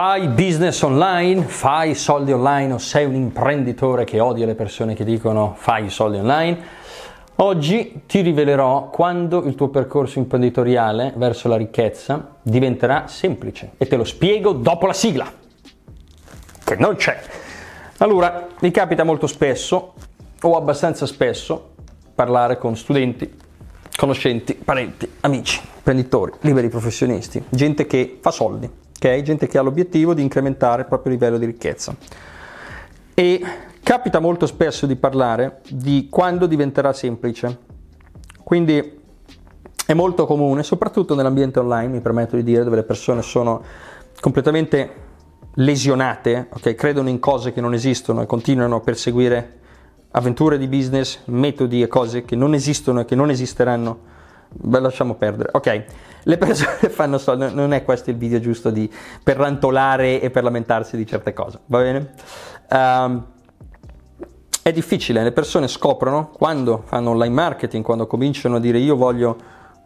Fai business online, fai soldi online o sei un imprenditore che odia le persone che dicono fai soldi online. Oggi ti rivelerò quando il tuo percorso imprenditoriale verso la ricchezza diventerà semplice e te lo spiego dopo la sigla, che non c'è. Allora, mi capita molto spesso, o abbastanza spesso, parlare con studenti, conoscenti, parenti, amici, imprenditori, liberi professionisti, gente che fa soldi ok? Gente che ha l'obiettivo di incrementare il proprio livello di ricchezza. E capita molto spesso di parlare di quando diventerà semplice. Quindi è molto comune, soprattutto nell'ambiente online, mi permetto di dire, dove le persone sono completamente lesionate, okay? credono in cose che non esistono e continuano a perseguire avventure di business, metodi e cose che non esistono e che non esisteranno. Beh, lasciamo perdere. Ok, le persone fanno soldi, non è questo il video giusto di, per rantolare e per lamentarsi di certe cose, va bene? Um, è difficile, le persone scoprono quando fanno online marketing, quando cominciano a dire io voglio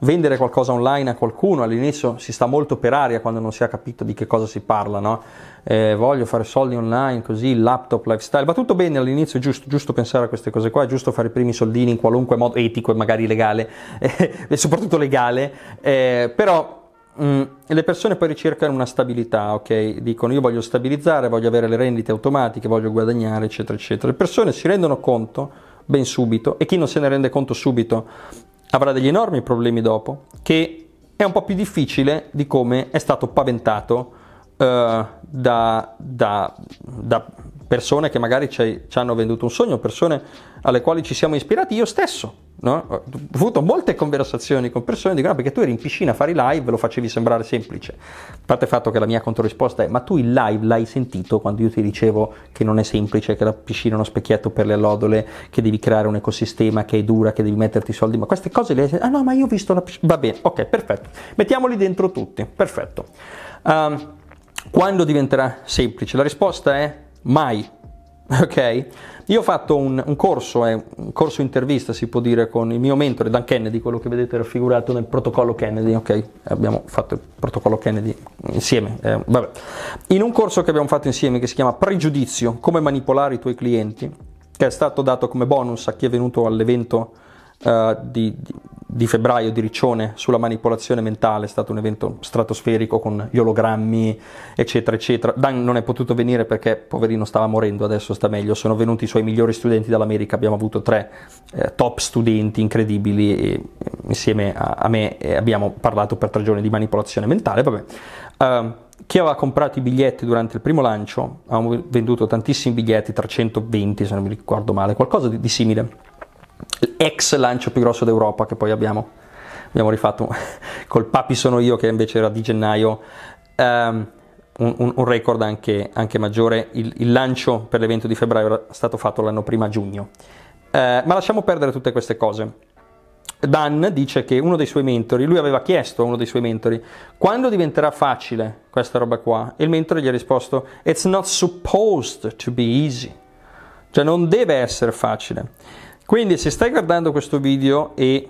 vendere qualcosa online a qualcuno, all'inizio si sta molto per aria quando non si ha capito di che cosa si parla, no? eh, voglio fare soldi online, così, laptop, lifestyle, va tutto bene all'inizio, è giusto, giusto pensare a queste cose qua, è giusto fare i primi soldini in qualunque modo etico e magari legale, eh, e soprattutto legale, eh, però Mm, le persone poi ricercano una stabilità, ok? Dicono io voglio stabilizzare, voglio avere le rendite automatiche, voglio guadagnare, eccetera, eccetera. Le persone si rendono conto ben subito e chi non se ne rende conto subito avrà degli enormi problemi dopo, che è un po' più difficile di come è stato paventato uh, da, da, da persone che magari ci, ci, hanno venduto un sogno, persone alle quali ci siamo ispirati, io stesso. No? Ho avuto molte conversazioni con persone che dicono: no, perché tu eri in piscina a fare i live, lo facevi sembrare semplice. A parte il fatto che la mia controrisposta è: ma tu il live l'hai sentito quando io ti dicevo che non è semplice, che la piscina è uno specchietto per le allodole, che devi creare un ecosistema che è dura, che devi metterti soldi? Ma queste cose le hai Ah no, ma io ho visto la piscina. Va bene, ok, perfetto. Mettiamoli dentro tutti, perfetto. Um, quando diventerà semplice? La risposta è mai. Ok? Io ho fatto un, un corso, eh, un corso intervista si può dire, con il mio mentore Dan Kennedy, quello che vedete raffigurato nel protocollo Kennedy, ok? Abbiamo fatto il protocollo Kennedy insieme, eh, vabbè. In un corso che abbiamo fatto insieme che si chiama Pregiudizio, come manipolare i tuoi clienti, che è stato dato come bonus a chi è venuto all'evento uh, di, di febbraio di Riccione sulla manipolazione mentale, è stato un evento stratosferico con gli ologrammi, eccetera, eccetera. Dan non è potuto venire perché poverino stava morendo, adesso sta meglio. Sono venuti i suoi migliori studenti dall'America, abbiamo avuto tre eh, top studenti incredibili e insieme a, a me abbiamo parlato per tre giorni di manipolazione mentale. Vabbè. Uh, chi aveva comprato i biglietti durante il primo lancio, avevamo venduto tantissimi biglietti, 320 se non mi ricordo male, qualcosa di, di simile ex lancio più grosso d'Europa che poi abbiamo, abbiamo rifatto col Papi sono io che invece era di gennaio. Um, un, un, record anche, anche maggiore. Il, il, lancio per l'evento di febbraio era stato fatto l'anno prima a giugno. Uh, ma lasciamo perdere tutte queste cose. Dan dice che uno dei suoi mentori, lui aveva chiesto a uno dei suoi mentori, quando diventerà facile questa roba qua? E il mentore gli ha risposto, it's not supposed to be easy. Cioè non deve essere facile. Quindi se stai guardando questo video e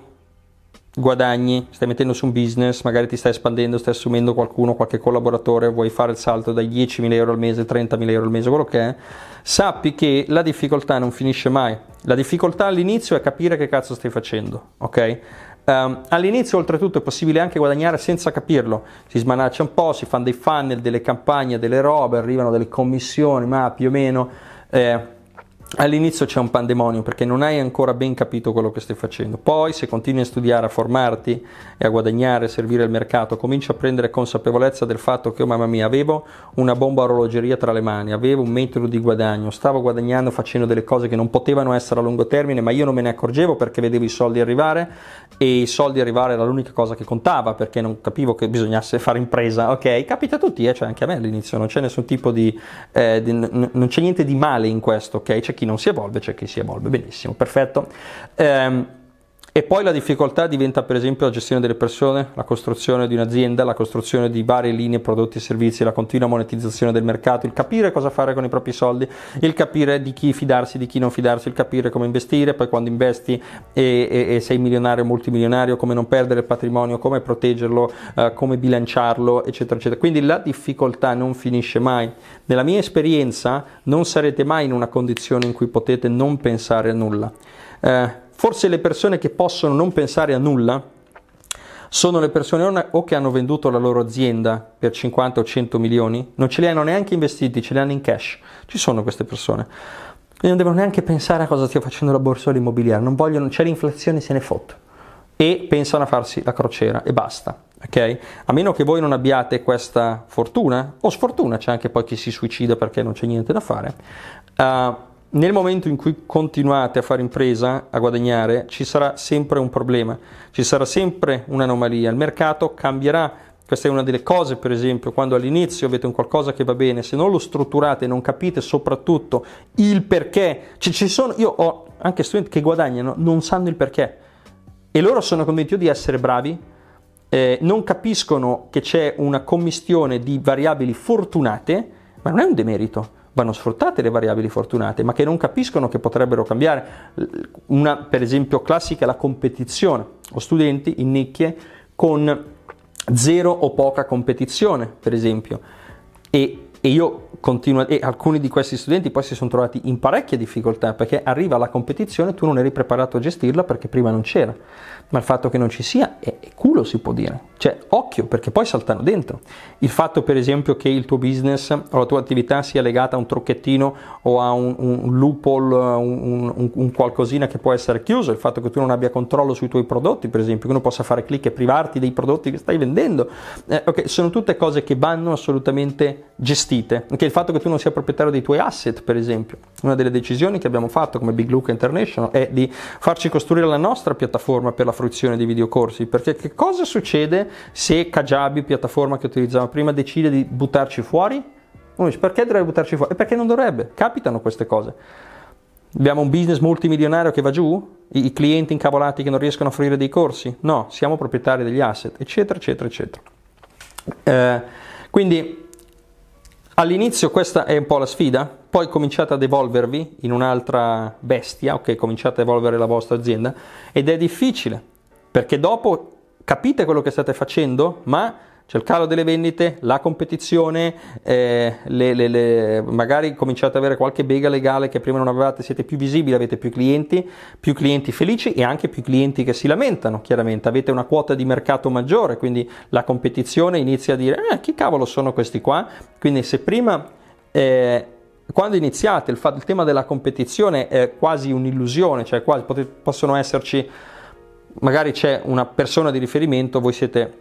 guadagni, stai mettendo su un business, magari ti stai espandendo, stai assumendo qualcuno, qualche collaboratore, vuoi fare il salto dai 10.000 euro al mese, 30.000 euro al mese, quello che è, sappi che la difficoltà non finisce mai. La difficoltà all'inizio è capire che cazzo stai facendo, ok? Um, all'inizio oltretutto è possibile anche guadagnare senza capirlo, si smanaccia un po', si fanno dei funnel, delle campagne, delle robe, arrivano delle commissioni, ma più o meno... Eh, all'inizio c'è un pandemonio perché non hai ancora ben capito quello che stai facendo. Poi, se continui a studiare, a formarti e a guadagnare, a servire il mercato, cominci a prendere consapevolezza del fatto che, oh mamma mia, avevo una bomba orologeria tra le mani, avevo un metodo di guadagno, stavo guadagnando facendo delle cose che non potevano essere a lungo termine, ma io non me ne accorgevo perché vedevo i soldi arrivare e i soldi arrivare era l'unica cosa che contava perché non capivo che bisognasse fare impresa. Ok, capita a tutti, eh? cioè anche a me all'inizio non c'è nessun tipo di, eh, di n- non c'è niente di male in questo, ok? C'è chi non si evolve, c'è chi si evolve benissimo, perfetto. Um, E poi la difficoltà diventa per esempio la gestione delle persone, la costruzione di un'azienda, la costruzione di varie linee, prodotti e servizi, la continua monetizzazione del mercato, il capire cosa fare con i propri soldi, il capire di chi fidarsi, di chi non fidarsi, il capire come investire, poi quando investi e, e, e sei milionario o multimilionario, come non perdere il patrimonio, come proteggerlo, eh, come bilanciarlo, eccetera, eccetera. Quindi la difficoltà non finisce mai. Nella mia esperienza non sarete mai in una condizione in cui potete non pensare a nulla. Eh, Forse le persone che possono non pensare a nulla sono le persone o che hanno venduto la loro azienda per 50 o 100 milioni, non ce li hanno neanche investiti, ce li hanno in cash. Ci sono queste persone. Quindi non devono neanche pensare a cosa stia facendo la borsa immobiliare, non vogliono, c'è l'inflazione, se ne fotte. E pensano a farsi la crociera e basta. Okay? A meno che voi non abbiate questa fortuna, o sfortuna, c'è anche poi chi si suicida perché non c'è niente da fare. Uh, nel momento in cui continuate a fare impresa, a guadagnare, ci sarà sempre un problema, ci sarà sempre un'anomalia, il mercato cambierà. Questa è una delle cose, per esempio, quando all'inizio avete un qualcosa che va bene, se non lo strutturate non capite soprattutto il perché, ci, ci sono, io ho anche studenti che guadagnano, non sanno il perché. E loro sono convinti di essere bravi, eh, non capiscono che c'è una commistione di variabili fortunate, ma non è un demerito vanno sfruttate le variabili fortunate, ma che non capiscono che potrebbero cambiare. Una, per esempio, classica è la competizione. Ho studenti in nicchie con zero o poca competizione, per esempio, e, e io continuo, e alcuni di questi studenti poi si sono trovati in parecchie difficoltà perché arriva la competizione tu non eri preparato a gestirla perché prima non c'era. Ma il fatto che non ci sia è, è culo si può dire, cioè occhio perché poi saltano dentro. Il fatto per esempio che il tuo business o la tua attività sia legata a un trucchettino o a un, un loophole, un, un, un, qualcosina che può essere chiuso, il fatto che tu non abbia controllo sui tuoi prodotti per esempio, che uno possa fare click e privarti dei prodotti che stai vendendo, eh, okay, sono tutte cose che vanno assolutamente gestite, okay, il fatto che tu non sia proprietario dei tuoi asset per esempio, una delle decisioni che abbiamo fatto come Big Luca International è di farci costruire la nostra piattaforma per la fruizione di videocorsi, perché che cosa succede se Kajabi, piattaforma che utilizzavamo prima, decide di buttarci fuori? Uno dice perché dovrebbe buttarci fuori? E perché non dovrebbe? Capitano queste cose. Abbiamo un business multimilionario che va giù? I, i clienti incavolati che non riescono a offrire dei corsi? No, siamo proprietari degli asset, eccetera, eccetera, eccetera. Eh, quindi all'inizio questa è un po' la sfida, poi cominciate ad evolvervi in un'altra bestia, ok, cominciate a evolvere la vostra azienda ed è difficile perché dopo capite quello che state facendo, ma c'è il calo delle vendite, la competizione, eh, le, le, le, magari cominciate ad avere qualche bega legale che prima non avevate, siete più visibili, avete più clienti, più clienti felici e anche più clienti che si lamentano, chiaramente avete una quota di mercato maggiore, quindi la competizione inizia a dire eh, chi cavolo sono questi qua? Quindi se prima... Eh, quando iniziate il, il, tema della competizione è quasi un'illusione, cioè quasi, possono esserci magari c'è una persona di riferimento, voi siete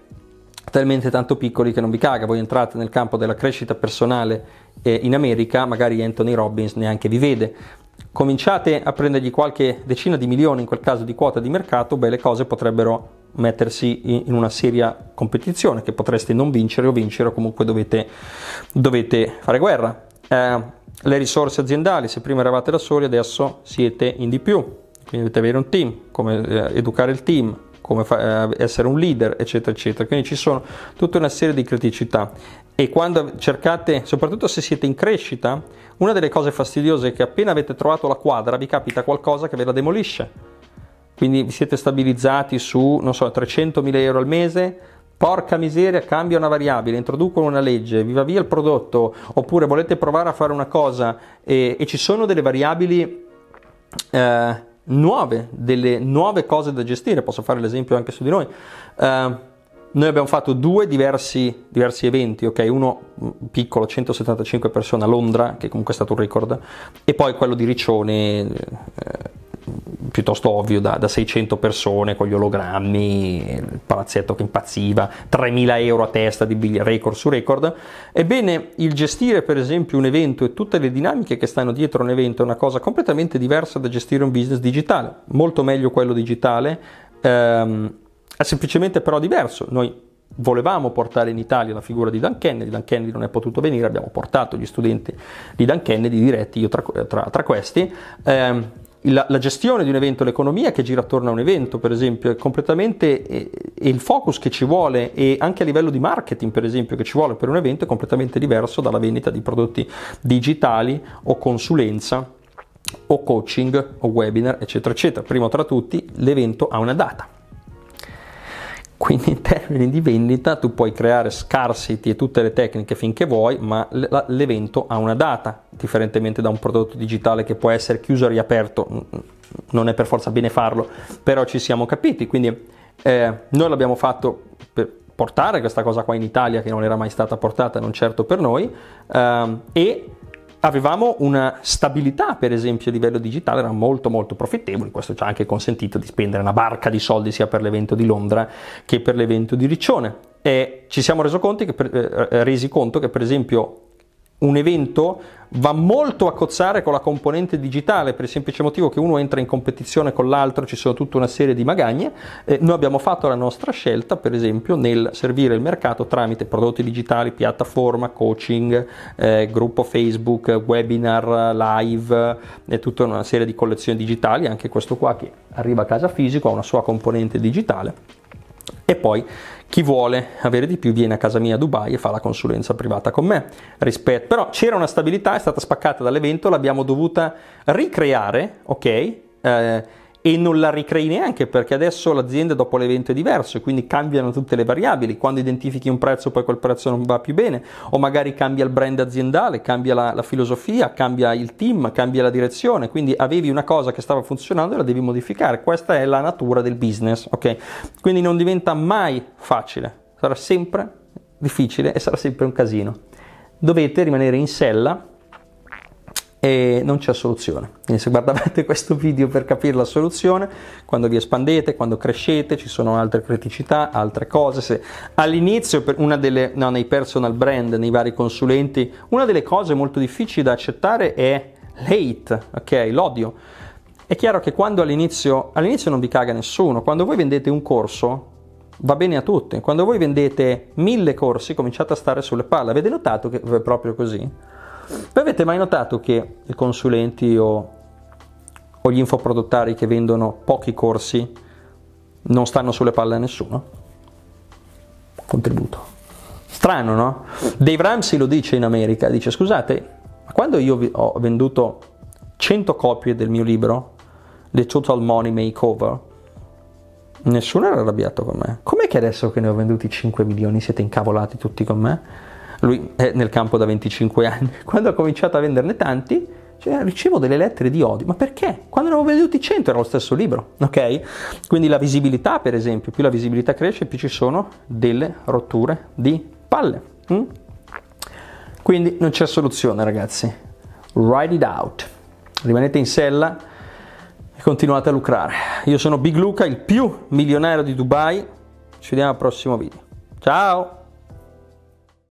talmente tanto piccoli che non vi caga, voi entrate nel campo della crescita personale eh, in America, magari Anthony Robbins neanche vi vede. Cominciate a prendergli qualche decina di milioni, in quel caso di quota di mercato, beh, le cose potrebbero mettersi in una seria competizione che potreste non vincere o vincere o comunque dovete, dovete fare guerra. Eh, le risorse aziendali, se prima eravate da soli, adesso siete in di più quindi dovete avere un team, come eh, educare il team, come fa, eh, essere un leader, eccetera, eccetera. Quindi ci sono tutta una serie di criticità e quando cercate, soprattutto se siete in crescita, una delle cose fastidiose è che appena avete trovato la quadra vi capita qualcosa che ve la demolisce. Quindi vi siete stabilizzati su, non so, 300.000 euro al mese, porca miseria, cambia una variabile, introducono una legge, vi va via il prodotto, oppure volete provare a fare una cosa e, e ci sono delle variabili... Eh, nuove, delle nuove cose da gestire, posso fare l'esempio anche su di noi. Uh, noi abbiamo fatto due diversi, diversi, eventi, ok? Uno mm, piccolo, 175 persone a Londra, che comunque è stato un record, e poi quello di Riccione, eh, piuttosto ovvio, da, da, 600 persone con gli ologrammi, il palazzetto che impazziva, 3.000 euro a testa di record su record. Ebbene, il gestire per esempio un evento e tutte le dinamiche che stanno dietro un evento è una cosa completamente diversa da gestire un business digitale, molto meglio quello digitale, ehm, è semplicemente però diverso. Noi volevamo portare in Italia la figura di Dan Kennedy, Dan Kennedy non è potuto venire, abbiamo portato gli studenti di Dan Kennedy diretti io tra, tra, tra questi. Ehm, la, la, gestione di un evento, l'economia che gira attorno a un evento, per esempio, è completamente e, e il focus che ci vuole e anche a livello di marketing, per esempio, che ci vuole per un evento è completamente diverso dalla vendita di prodotti digitali o consulenza o coaching o webinar, eccetera, eccetera. Primo tra tutti, l'evento ha una data. Quindi in termini di vendita tu puoi creare scarcity e tutte le tecniche finché vuoi, ma l'evento ha una data, differentemente da un prodotto digitale che può essere chiuso e riaperto, non è per forza bene farlo, però ci siamo capiti. Quindi eh, noi l'abbiamo fatto per portare questa cosa qua in Italia che non era mai stata portata, non certo per noi, eh, e avevamo una stabilità, per esempio, a livello digitale, era molto molto profittevole, questo ci ha anche consentito di spendere una barca di soldi sia per l'evento di Londra che per l'evento di Riccione. E ci siamo resi conto che, per, eh, resi conto che per esempio, un evento va molto a cozzare con la componente digitale per il semplice motivo che uno entra in competizione con l'altro, ci sono tutta una serie di magagne. Eh, noi abbiamo fatto la nostra scelta, per esempio, nel servire il mercato tramite prodotti digitali, piattaforma, coaching, eh, gruppo Facebook, webinar, live e tutta una serie di collezioni digitali, anche questo qua che arriva a casa fisico ha una sua componente digitale e poi chi vuole avere di più viene a casa mia a Dubai e fa la consulenza privata con me. Rispetto, però c'era una stabilità, è stata spaccata dall'evento, l'abbiamo dovuta ricreare, ok? Eh, e non la ricrei neanche perché adesso l'azienda dopo l'evento è diverso e quindi cambiano tutte le variabili. Quando identifichi un prezzo poi quel prezzo non va più bene o magari cambia il brand aziendale, cambia la, la filosofia, cambia il team, cambia la direzione. Quindi avevi una cosa che stava funzionando e la devi modificare. Questa è la natura del business, ok? Quindi non diventa mai facile, sarà sempre difficile e sarà sempre un casino. Dovete rimanere in sella e non c'è soluzione. Quindi se guardavate questo video per capire la soluzione, quando vi espandete, quando crescete, ci sono altre criticità, altre cose. Se all'inizio, delle, no, nei personal brand, nei vari consulenti, una delle cose molto difficili da accettare è l'hate, ok? L'odio. È chiaro che quando all'inizio, all'inizio non vi caga nessuno, quando voi vendete un corso, va bene a tutti. Quando voi vendete mille corsi, cominciate a stare sulle palle. Avete notato che è proprio così? Voi avete mai notato che i consulenti o, o gli infoprodottari che vendono pochi corsi non stanno sulle palle a nessuno? Contributo. Strano, no? Dave Ramsey lo dice in America, dice scusate, ma quando io ho venduto 100 copie del mio libro, The Total Money Makeover, nessuno era arrabbiato con me. Com'è che adesso che ne ho venduti 5 milioni siete incavolati tutti con me? Lui è nel campo da 25 anni, quando ha cominciato a venderne tanti, cioè, ricevo delle lettere di odio, ma perché? Quando ne avevo venduti 100 era lo stesso libro, ok? Quindi la visibilità, per esempio, più la visibilità cresce, più ci sono delle rotture di palle. Hm? Quindi non c'è soluzione, ragazzi. Ride it out. Rimanete in sella e continuate a lucrare. Io sono Big Luca, il più milionario di Dubai. Ci vediamo al prossimo video. Ciao!